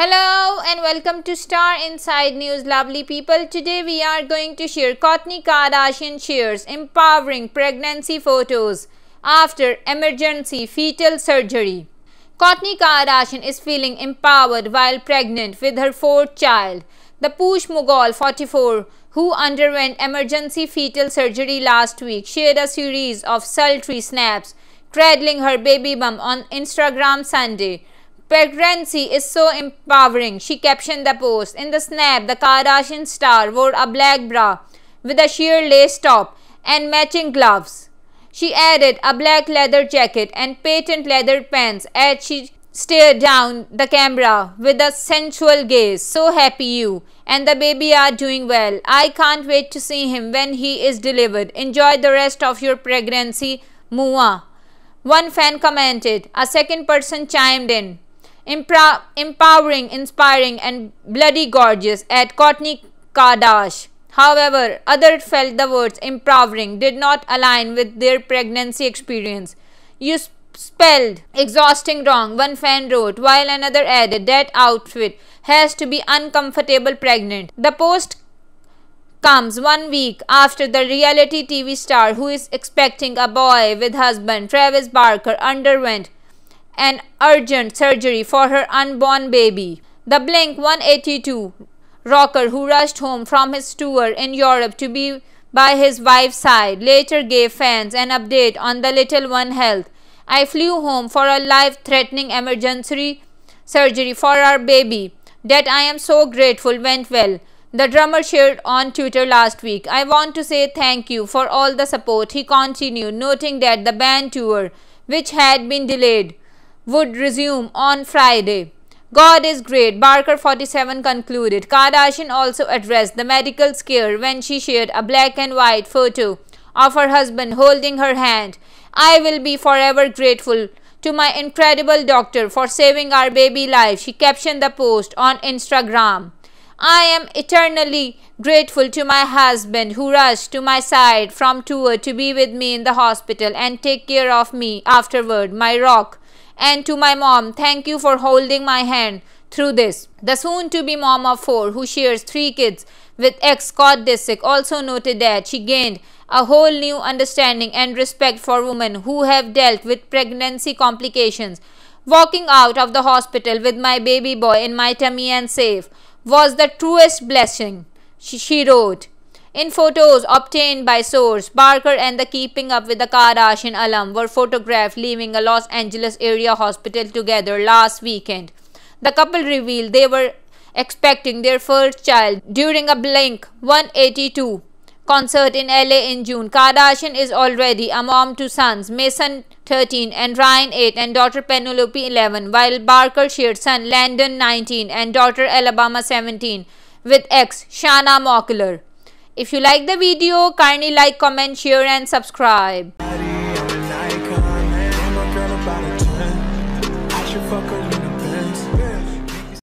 Hello and welcome to Star Inside News lovely people. Today we are going to share Kourtney Kardashian shares empowering pregnancy photos after emergency fetal surgery. Kourtney Kardashian is feeling empowered while pregnant with her fourth child. The Poosh mogul 44 who underwent emergency fetal surgery last week shared a series of sultry snaps cradling her baby bump on Instagram Sunday. Pregnancy is so empowering, she captioned the post. In the snap, the Kardashian star wore a black bra with a sheer lace top and matching gloves. She added a black leather jacket and patent leather pants as she stared down the camera with a sensual gaze. So happy you and the baby are doing well. I can't wait to see him when he is delivered. Enjoy the rest of your pregnancy, Mua. One fan commented. A second person chimed in empowering, inspiring, and bloody gorgeous at Kourtney Kardashian. However, others felt the words empowering did not align with their pregnancy experience. You spelled exhausting wrong, one fan wrote, while another added that outfit has to be uncomfortable pregnant. The post comes one week after the reality TV star who is expecting a boy with husband Travis Barker underwent an urgent surgery for her unborn baby. The Blink 182 rocker who rushed home from his tour in Europe to be by his wife's side later gave fans an update on the little one health. I flew home for a life-threatening emergency surgery for our baby that I am so grateful went well. The drummer shared on Twitter last week. I want to say thank you for all the support, he continued, noting that the band tour, which had been delayed, would resume on Friday. God is great, Barker 47 concluded. Kardashian also addressed the medical scare when she shared a black and white photo of her husband holding her hand. I will be forever grateful to my incredible doctor for saving our baby life, she captioned the post on Instagram. I am eternally grateful to my husband who rushed to my side from tour to be with me in the hospital and take care of me afterward, my rock and to my mom, thank you for holding my hand through this. The soon to be mom of four, who shares three kids with ex Scott Disick, also noted that she gained a whole new understanding and respect for women who have dealt with pregnancy complications. Walking out of the hospital with my baby boy in my tummy and safe was the truest blessing, she, she wrote. In photos obtained by source, Barker and the Keeping Up with the Kardashian alum were photographed leaving a Los Angeles area hospital together last weekend. The couple revealed they were expecting their first child during a Blink 182 concert in LA in June. Kardashian is already a mom to sons, Mason 13 and Reign 8 and daughter Penelope 11, while Barker shared son Landon 19 and daughter Alabama 17 with ex Shanna Moakler. If you like the video, kindly like, comment, share and subscribe.